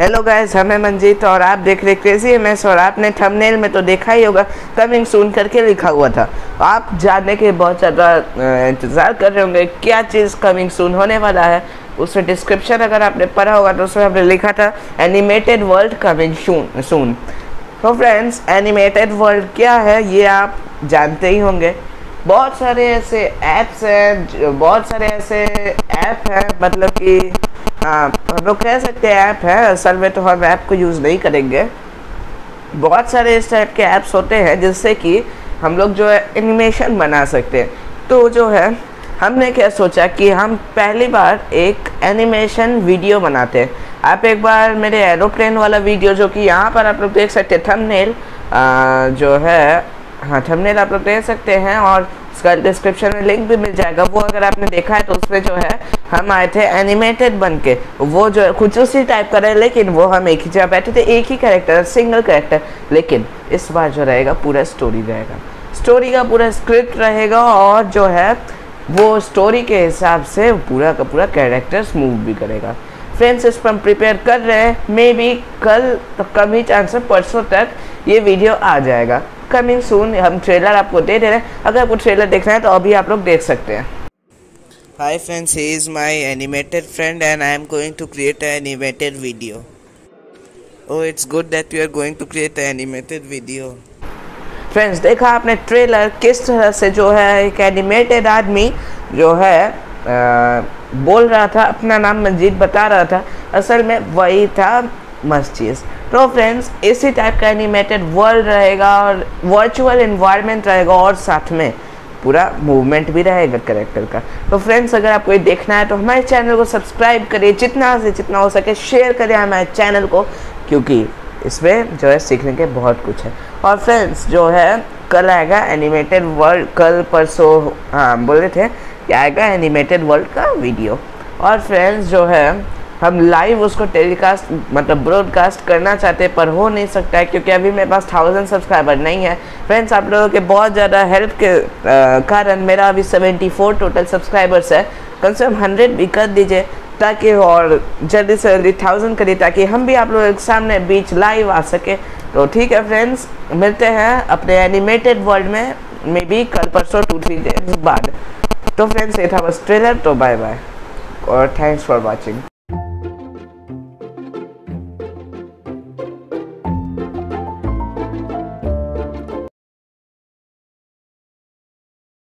Hello guys हमें मंजीत और आप देख रहे क्रेजी एम एस और आपने थंबनेल में तो देखा ही होगा कमिंग सून करके लिखा हुआ था। आप जानने के बहुत ज़्यादा इंतज़ार कर रहे होंगे क्या चीज़ कमिंग सून होने वाला है। उसमें डिस्क्रिप्शन अगर आपने पढ़ा होगा तो उसमें हमने लिखा था एनिमेटेड वर्ल्ड कमिंग सून तो फ्रेंड्स एनिमेटेड वर्ल्ड क्या है, ये आप जानते ही होंगे। बहुत सारे ऐसे ऐप्स हैं, बहुत सारे ऐसे ऐप हैं मतलब कि हाँ हम लोग कह सकते हैं ऐप है, असल में तो हम ऐप को यूज़ नहीं करेंगे। बहुत सारे इस टाइप के ऐप्स होते हैं जिससे कि हम लोग जो है एनिमेशन बना सकते हैं। तो जो है, हमने क्या सोचा कि हम पहली बार एक एनिमेशन वीडियो बनाते हैं। आप एक बार मेरे एरोप्लेन वाला वीडियो जो कि यहाँ पर आप लोग देख सकते हैं थंबनेल जो है हाँ थंबनेल आप लोग देख सकते हैं और उसका डिस्क्रिप्शन में लिंक भी मिल जाएगा। वो अगर आपने देखा है तो उसमें जो है, हम आए थे एनिमेटेड बन के वो जो है, कुछ उसी टाइप का रहे, लेकिन वो हम एक ही जगह बैठे थे, एक ही करेक्टर सिंगल कैरेक्टर लेकिन इस बार जो रहेगा, पूरा स्टोरी रहेगा। स्टोरी का पूरा स्क्रिप्ट रहेगा और जो है, वो स्टोरी के हिसाब से पूरा का पूरा कैरेक्टर्स मूव भी करेगा। फ्रेंड्स इस पर हम प्रिपेयर कर रहे हैं। मे बी कल तो कम ही चांस है, परसों तक ये वीडियो आ जाएगा। अपकमिंग सून हम ट्रेलर आपको दे दे रहे हैं। अगर आपको ट्रेलर देखना है तो अभी आप लोग देख सकते हैं। Hi friends he is my animated friend and I am going to create a animated video oh it's good that you are going to create a animated video friends देखा आपने ट्रेलर किस तरह से जो है एक एनिमेटेड आदमी जो है आ, बोल रहा था अपना नाम मंजीत बता रहा था। असल में वही था मस्जिद। तो फ्रेंड्स इसी टाइप का एनिमेटेड वर्ल्ड रहेगा और वर्चुअल इन्वायरमेंट रहेगा और साथ में पूरा मूवमेंट भी रहेगा करेक्टर का। तो फ्रेंड्स अगर आपको ये देखना है तो हमारे चैनल को सब्सक्राइब करिए, जितना से जितना हो सके शेयर करें हमारे चैनल को, क्योंकि इसमें जो है सीखने के बहुत कुछ है। और फ्रेंड्स जो है, कल आएगा एनिमेटेड वर्ल्ड कल परसों हाँ बोल रहे थे कि आएगा एनिमेटेड वर्ल्ड का वीडियो और फ्रेंड्स जो है हम लाइव उसको टेलीकास्ट मतलब ब्रॉडकास्ट करना चाहते पर हो नहीं सकता है, क्योंकि अभी मेरे पास थाउज़ेंड सब्सक्राइबर नहीं है। फ्रेंड्स आप लोगों के बहुत ज़्यादा हेल्प के कारण मेरा अभी सेवेंटी फोर टोटल सब्सक्राइबर्स है। कम से कम हंड्रेड भी कर दीजिए, ताकि और जल्दी से जल्दी थाउज़ेंड करिए, ताकि हम भी आप लोगों के सामने बीच लाइव आ सके। तो ठीक है फ्रेंड्स मिलते हैं अपने एनिमेटेड वर्ल्ड में मे बी कल परसों टू थ्री डेज़ बाद। तो फ्रेंड्स ये था बस ट्रेलर तो बाय बाय और थैंक्स फॉर वॉचिंग